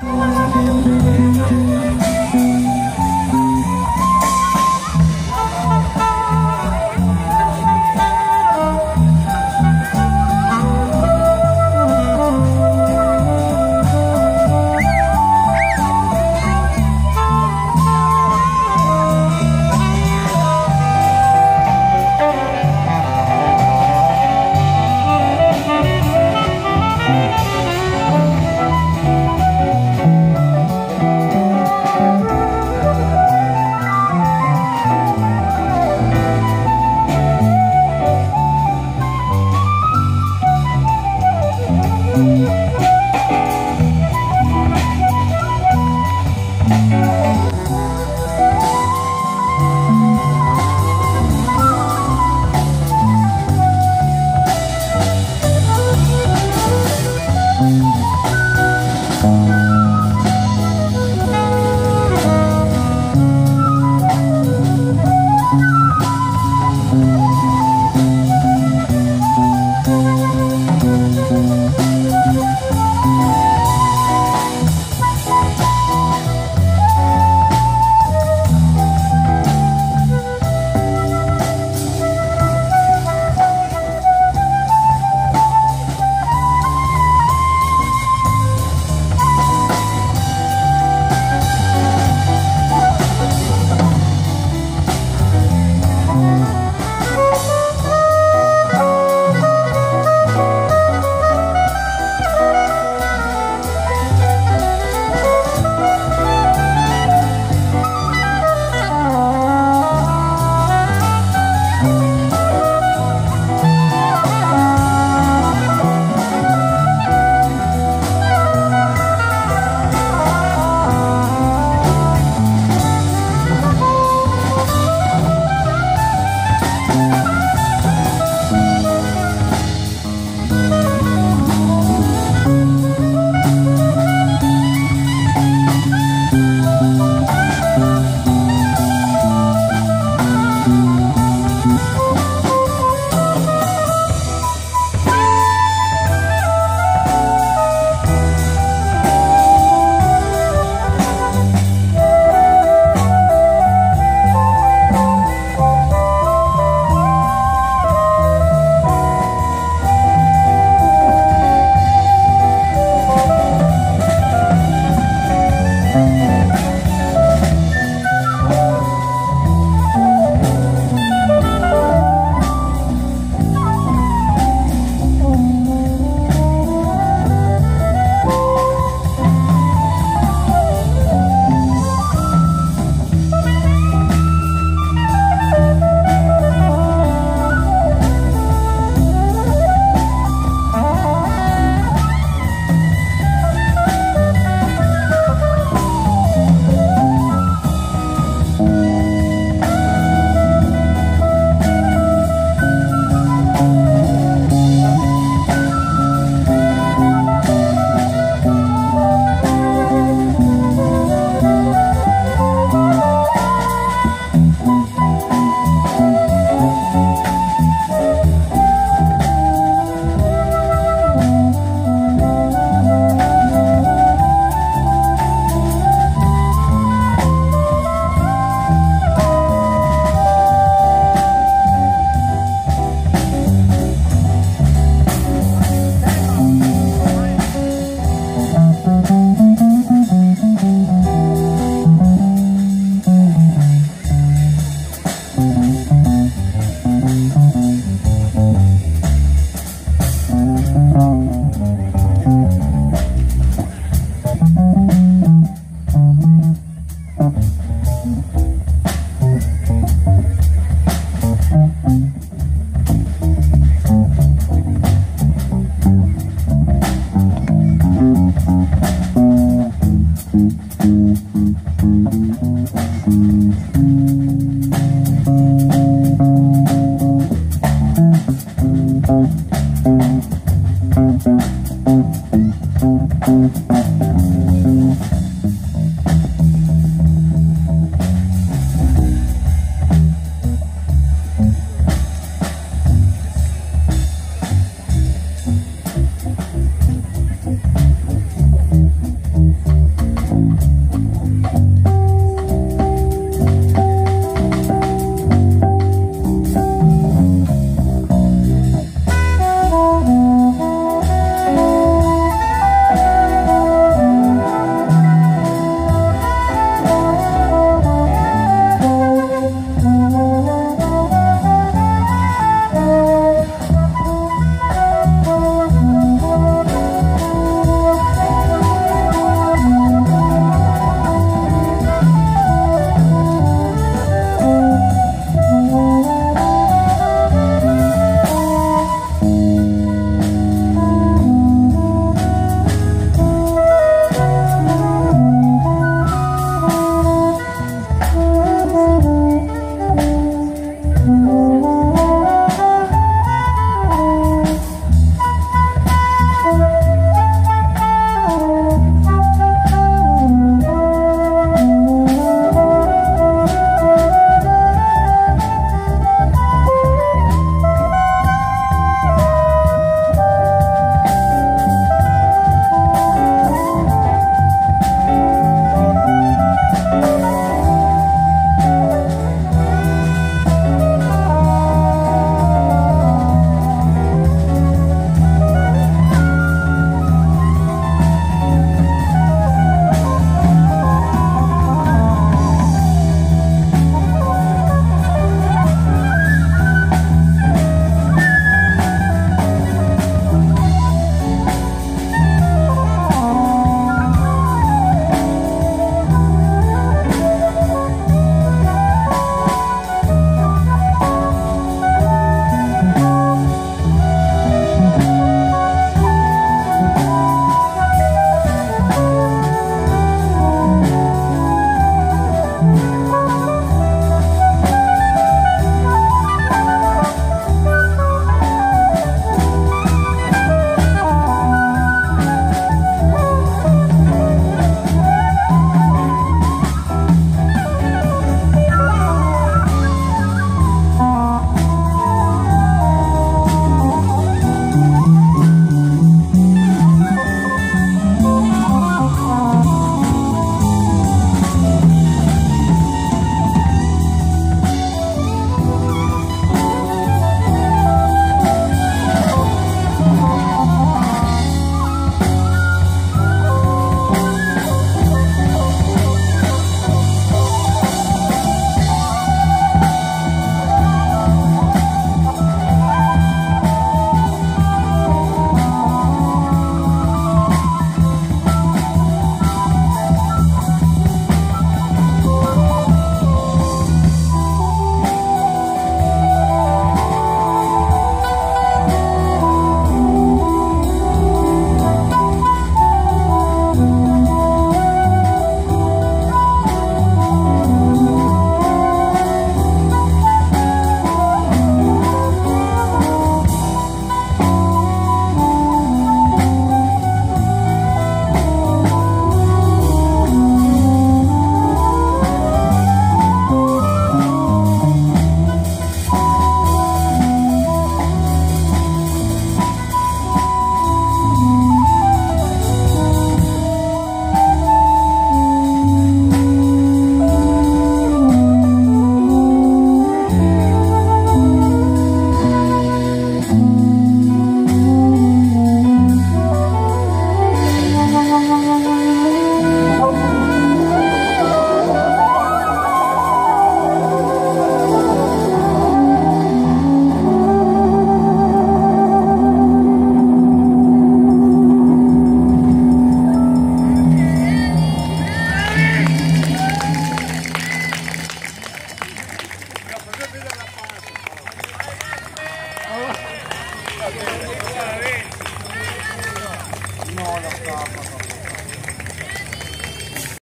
Oh. Müzik